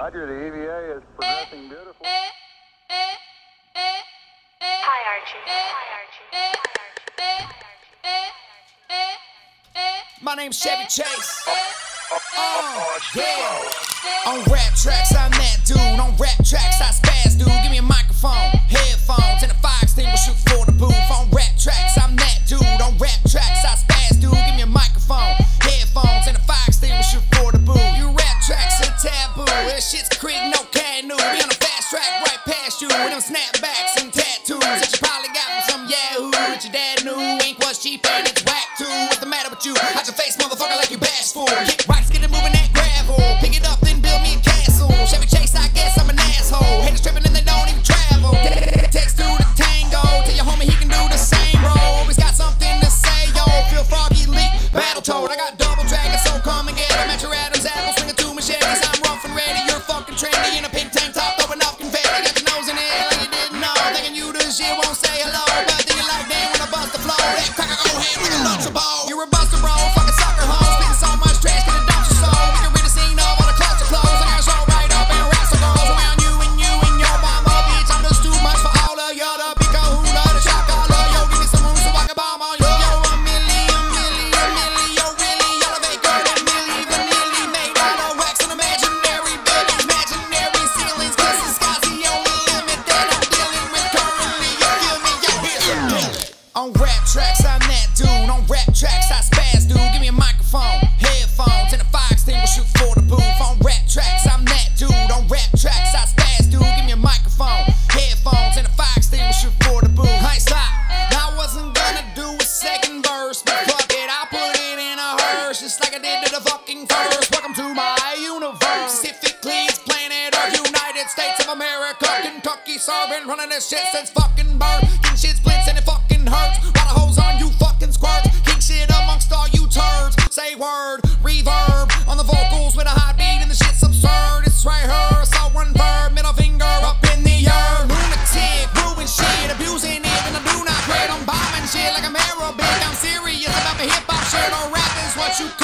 Roger, the EVA is progressing beautifully. Hi, Archie. Hi, Archie. Hi, Archie. Hi, Archie. My name's Shevy Chase. Oh, oh, oh yeah. On rap tracks, I'm that dude. On rap tracks, I spaz, dude. Give me a microphone, This shit's creek, no canoe. We on a fast track right past you with them snapbacks and tattoos that you probably got from some yahoo that your dad knew. Ink was cheap and it's whack too. What's the matter with you? How's your face, motherfucker, like you bashful? Get On rap tracks, I'm that dude. On rap tracks, I spaz, dude. Give me a microphone, headphones, and a fire extinguisher for the booth. On rap tracks, I'm that dude. On rap tracks, I spaz, dude. Give me a microphone, headphones, and a fire extinguisher for the booth. Ain't stop. I wasn't gonna do a second verse, but fuck it, I put it in a hearse, just like I did to the fucking first. Welcome to my universe. Specifically, it's planet Earth, United States of America, Kentucky, serving, running this shit since fucking birth. Getting shit splits and it fucking hurts. Fucking squirts. King shit amongst all you turds. Say word, reverb on the vocals with a high beat, and the shit's absurd. It's right here, so one verb, middle finger up in the air. Lunatic, ruin shit, abusing it, and I do not quit. I'm bombing shit like I'm Arabic. I'm serious about the hip hop shit, or rap is what you.